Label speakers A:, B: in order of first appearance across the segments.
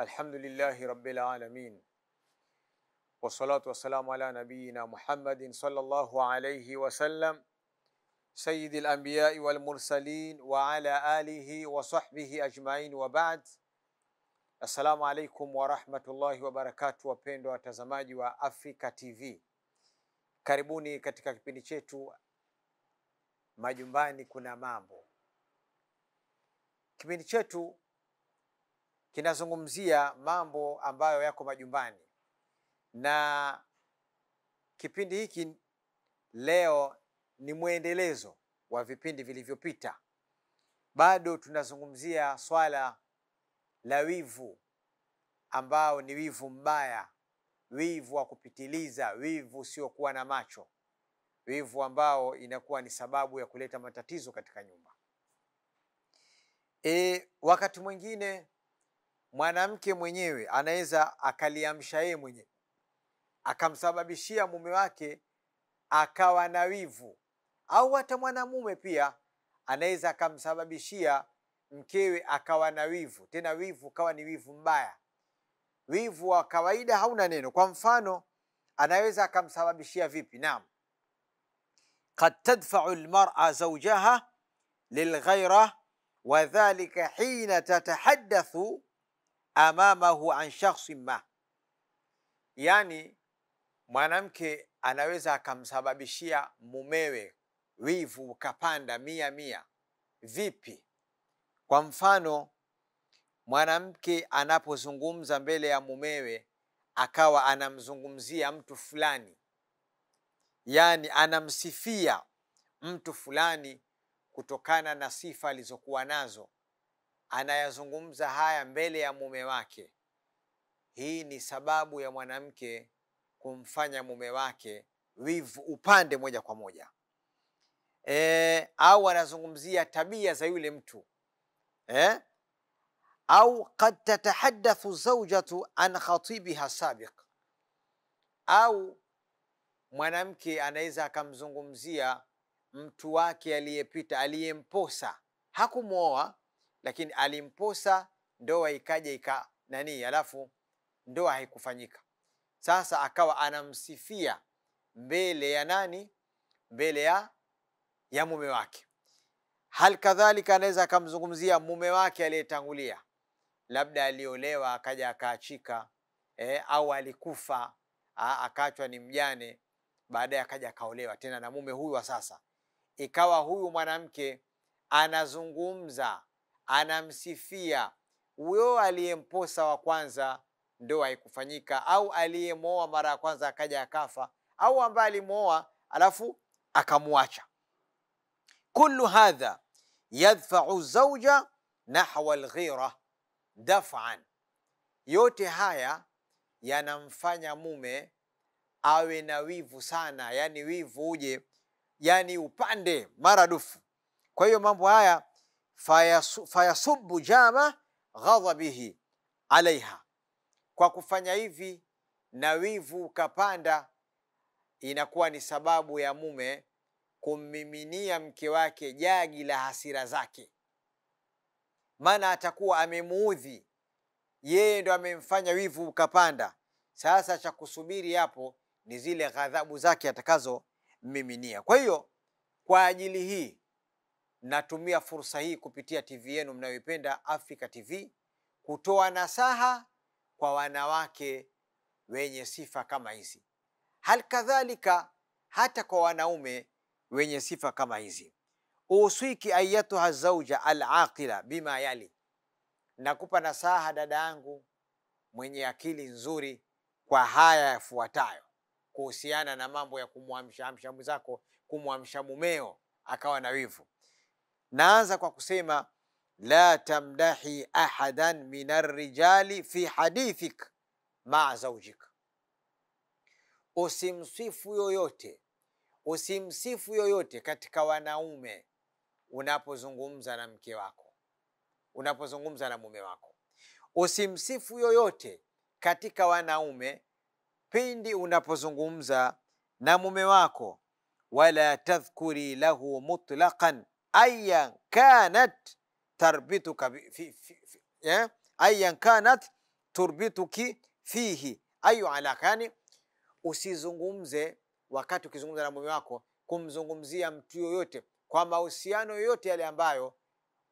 A: الحمد لله رب العالمين والصلاة والسلام على نبينا محمد صلى الله عليه وسلم سيد الأنبياء والمرسلين وعلى آله وصحبه أجمعين وبعد. Assalamu alaikum warahmatullahi wabarakatu, wapendwa watazamaji wa Africa TV, karibuni katika kipindi chetu Majumbani Kuna Mambo. Kipindi chetu kinazungumzia mambo ambayo yako majumbani, na kipindi hiki leo ni mwendelezo wa vipindi vilivyopita. Bado tunazungumzia swala la wivu ambao ni wivu mbaya, wivu wa kupitiliza, wivu usiokuwa na macho, wivu ambao inakuwa ni sababu ya kuleta matatizo katika nyumba. E, wakati mwingine mwanamke mwenyewe anaweza akaliamsha yeye mwenyewe akamsababishia mume wake akawa na wivu, au hata mwanamume pia anaweza akamsababishia mkewe akawa na wivu, tena wivu ukawa ni wivu mbaya. Wivu wa kawaida hauna neno. Kwa mfano, anaweza akamsababishia vipi? Naam, qad tadfau lmara zaujaha lilghaira wadhalika hina tatahadathu amamahu an shakhsin ma, yani mwanamke anaweza akamsababishia mumewe wivu ukapanda mia mia. Vipi? Kwa mfano, mwanamke anapozungumza mbele ya mumewe akawa anamzungumzia mtu fulani, yani anamsifia mtu fulani kutokana na sifa alizokuwa nazo, anayazungumza haya mbele ya mume wake. Hii ni sababu ya mwanamke kumfanya mume wake wivu upande moja kwa moja. E, au anazungumzia tabia za yule mtu eh? Au qad tatahadathu zaujatu an khatibiha sabiq, au mwanamke anaweza akamzungumzia mtu wake aliyepita, aliyemposa, hakumwoa lakini alimposa, ndoa ikaja ika nani, alafu ndoa haikufanyika. Sasa akawa anamsifia mbele ya nani? Mbele ya ya mume wake. Hal kadhalika anaweza akamzungumzia mume wake aliyetangulia, labda aliolewa akaja akaachika, eh, au alikufa akaachwa ni mjane, baadaye akaja akaolewa tena na mume huyu wa sasa. Ikawa huyu mwanamke anazungumza, anamsifia huyo aliyemposa wa kwanza, ndoa haikufanyika, au aliyemwoa mara ya kwanza akaja akafa, au ambaye alimwoa alafu akamwacha. Kullu hadha yadfau zauja nahwa alghira dafan, yote haya yanamfanya mume awe na wivu sana, yani wivu uje yani upande maradufu. Kwa hiyo mambo haya fayasu, fayasubu jama ghadhabihi alaiha, kwa kufanya hivi na wivu ukapanda, inakuwa ni sababu ya mume kummiminia mke wake jagi la hasira zake, maana atakuwa amemuudhi yeye, ndo amemfanya wivu ukapanda. Sasa cha kusubiri hapo ni zile ghadhabu zake atakazommiminia. Kwa hiyo kwa ajili hii natumia fursa hii kupitia TV yenu mnayoipenda afrika TV kutoa nasaha kwa wanawake wenye sifa kama hizi, hal kadhalika hata kwa wanaume wenye sifa kama hizi. Uswiki ayatuha zauja alaqila bima yali, nakupa nasaha dada yangu mwenye akili nzuri kwa haya yafuatayo. Kuhusiana na mambo ya kumwamshaamsha mwenzako, kumwamsha mumeo akawa na wivu. Naanza kwa kusema la tamdahi ahadan min arrijali fi hadithik maa zaujik, usimsifu yoyote usimsifu yoyote katika wanaume unapozungumza na mke wako, unapozungumza na mume wako. Usimsifu yoyote katika wanaume pindi unapozungumza na mume wako wala tadhkuri lahu mutlaqan ayan kanat tarbituka fi, fi, fi, eh? ayan kanat turbituki fihi ayu alaka yani usizungumze wakati ukizungumza na mume wako kumzungumzia mtu yoyote kwa mahusiano yoyote yale ambayo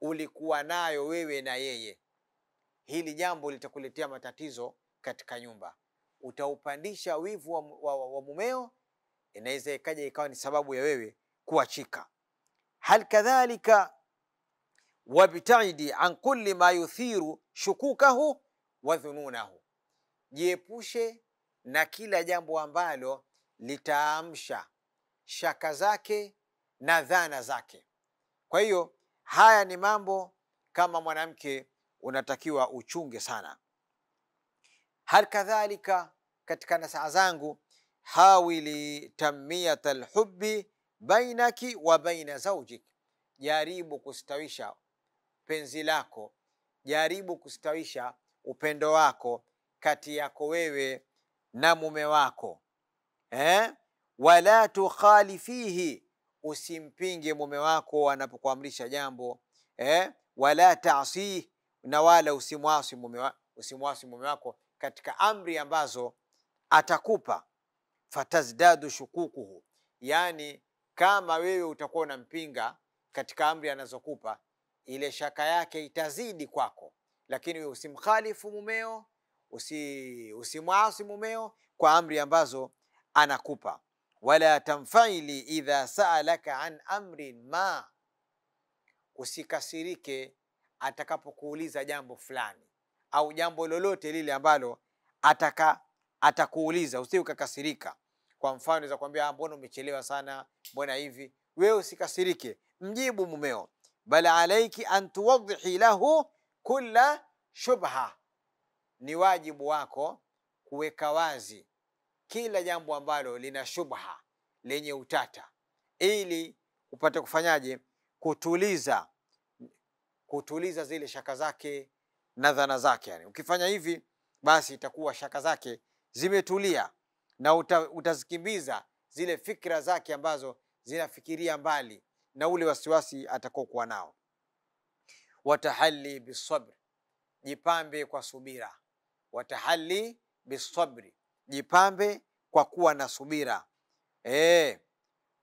A: ulikuwa nayo wewe na yeye. Hili jambo litakuletea matatizo katika nyumba. Utaupandisha wivu wa, wa, wa, wa mumeo inaweza ikaja ikawa ni sababu ya wewe kuachika. Hal kadhalika wabtaidi an kulli ma yuthiru shukukahu wa dhununahu. Jiepushe na kila jambo ambalo litaamsha shaka zake na dhana zake. Kwa hiyo haya ni mambo kama mwanamke unatakiwa uchunge sana. Hal kadhalika katika nasaha zangu hawili tamiyata alhubbi bainaki wa baina zaujik jaribu kustawisha penzi lako jaribu kustawisha upendo wako kati yako wewe na mume wako eh? wala tukhalifihi usimpinge mume wako anapokuamrisha jambo eh? wala taasi na wala usimwasi mume, wa, usimwasi mume wako katika amri ambazo atakupa. Fatazdadu shukukuhu yani kama wewe utakuwa unampinga katika amri anazokupa ile shaka yake itazidi kwako. Lakini wewe usimkhalifu mumeo usi, usimwasi mumeo kwa amri ambazo anakupa wala tamfaili idha saalaka an amrin ma. Usikasirike atakapokuuliza jambo fulani au jambo lolote lile ambalo ataka atakuuliza. Usi ukakasirika. Kwa mfano za kuambia "Ah, mbona umechelewa sana? Mbona hivi? Wewe usikasirike. Mjibu mumeo. Bal alaiki an tuwadhihi lahu kulla shubha. Ni wajibu wako kuweka wazi kila jambo ambalo lina shubha lenye utata. Ili upate kufanyaje? Kutuliza kutuliza zile shaka zake na dhana zake. Yani ukifanya hivi basi itakuwa shaka zake zimetulia na uta, utazikimbiza zile fikra zake ambazo zinafikiria mbali na ule wasiwasi atakokuwa nao. Watahali bisabr jipambe kwa subira. Watahali bisabri jipambe kwa kuwa na subira. E,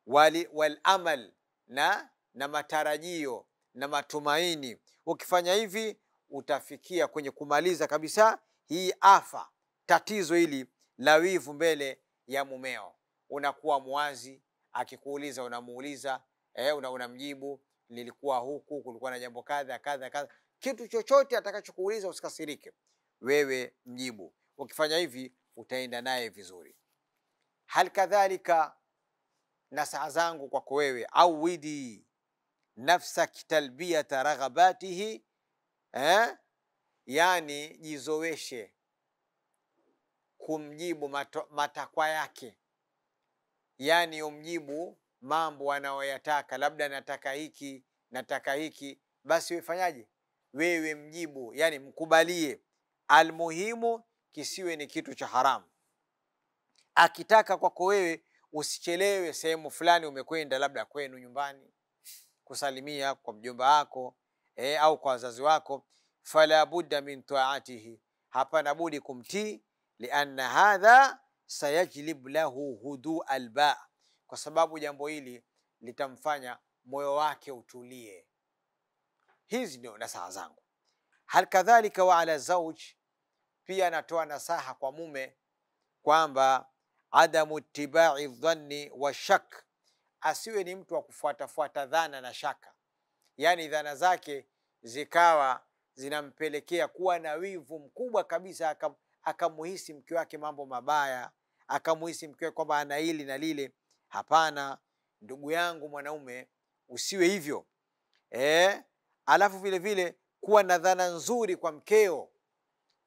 A: wali, amal na na matarajio na matumaini. Ukifanya hivi utafikia kwenye kumaliza kabisa hii afa tatizo hili la wivu mbele ya mumeo. Unakuwa mwazi akikuuliza unamuuliza eh, una, unamjibu nilikuwa huku kulikuwa na jambo kadha kadha kadha. Kitu chochote atakachokuuliza usikasirike. Wewe mjibu. Ukifanya hivi utaenda naye vizuri. Hal kadhalika nasaha zangu kwako wewe au widi nafsak talbiyata raghabatihi eh? yani jizoweshe kumjibu matakwa yake. Yani umjibu mambo anayoyataka labda nataka hiki nataka hiki basi wefanyaje? Wewe mjibu yani mkubalie. Almuhimu kisiwe ni kitu cha haramu. Akitaka kwako wewe usichelewe sehemu fulani umekwenda labda kwenu nyumbani kusalimia kwa mjomba wako eh, au kwa wazazi wako fala budda min taatihi. Hapana budi kumtii lianna hadha sayajlib lahu hudu alba. Kwa sababu jambo hili litamfanya moyo wake utulie. Hizi ndio nasaha zangu. Hal kadhalika wa ala zauj pia anatoa nasaha kwa mume kwamba adamu tibai dhanni wa shak. Asiwe ni mtu wa kufuatafuata dhana na shaka. Yaani dhana zake zikawa zinampelekea kuwa na wivu mkubwa kabisa akamuhisi mke wake mambo mabaya akamuhisi mke wake kwamba ana hili na lile. Hapana ndugu yangu mwanaume usiwe hivyo. E, alafu vile vile kuwa na dhana nzuri kwa mkeo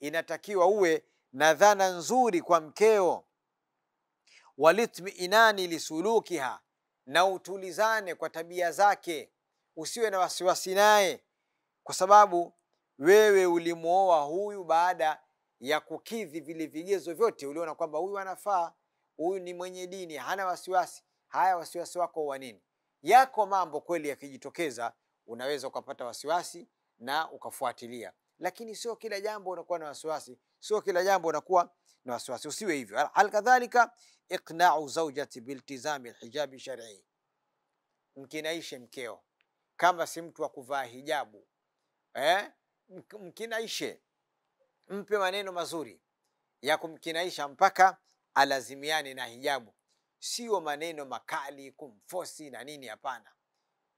A: inatakiwa uwe na dhana nzuri kwa mkeo. Walitminani lisulukiha na utulizane kwa tabia zake. Usiwe na wasiwasi naye kwa sababu wewe ulimwoa huyu baada ya kukidhi vile vigezo vyote. Uliona kwamba huyu anafaa huyu ni mwenye dini hana wasiwasi. Haya wasiwasi wako wa nini? Yako mambo kweli yakijitokeza unaweza ukapata wasiwasi na ukafuatilia lakini sio kila jambo unakuwa na wasiwasi. Sio kila jambo unakuwa na wasiwasi. Usiwe hivyo. Hal kadhalika iqnau zawjati biltizami alhijabi shar'i, mkinaishe mkeo. Kama si mtu wa kuvaa hijabu. Eh? Mk- mkinaishe. Mpe maneno mazuri ya kumkinaisha mpaka alazimiane na hijabu. Sio maneno makali kumfosi na nini hapana.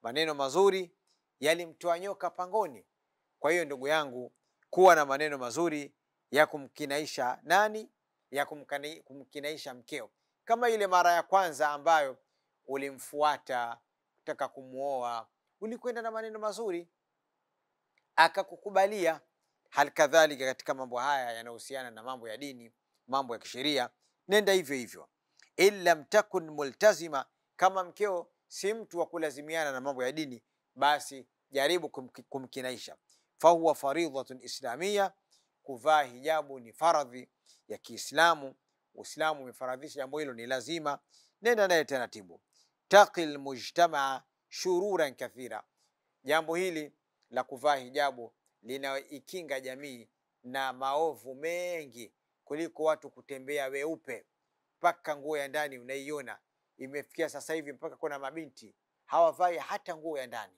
A: Maneno mazuri yalimtoa nyoka pangoni kwa hiyo ndugu yangu kuwa na maneno mazuri ya kumkinaisha nani ya kumkinaisha mkeo. Kama ile mara ya kwanza ambayo ulimfuata kutaka kumwoa ulikwenda na maneno mazuri. Akakukubalia. Hali kadhalika katika mambo haya yanayohusiana na mambo ya dini mambo ya kisheria nenda hivyo hivyo. In lam takun multazima kama mkeo si mtu wa kulazimiana na mambo ya dini basi jaribu kumkinaisha fahuwa faridhatun islamia kuvaa hijabu ni faradhi ya kiislamu. Uislamu umefaradhisha jambo hilo ni lazima. Nenda naye taratibu taqi lmujtamaa shururan kathira. Jambo hili la kuvaa hijabu linaikinga jamii na maovu mengi kuliko watu kutembea weupe. Mpaka nguo ya ndani unaiona. Imefikia sasa hivi mpaka kuna mabinti hawavai hata nguo ya ndani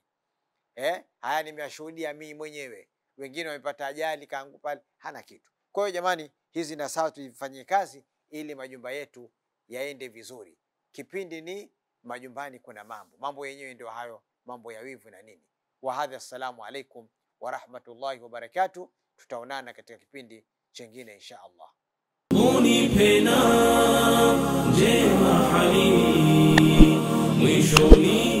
A: eh? haya nimeyashuhudia mimi mwenyewe. Wengine wamepata ajali kaangu pale hana kitu. Kwa hiyo jamani hizi nasaha tuifanyie kazi ili majumba yetu yaende vizuri. Kipindi ni majumbani kuna mambo. Mambo yenyewe ndio hayo mambo ya wivu na nini. Wahadha assalamu alaikum warahmatullahi wabarakatu tutaonana katika kipindi chengine insha allah.
B: Unipe njema mwisho mwishoni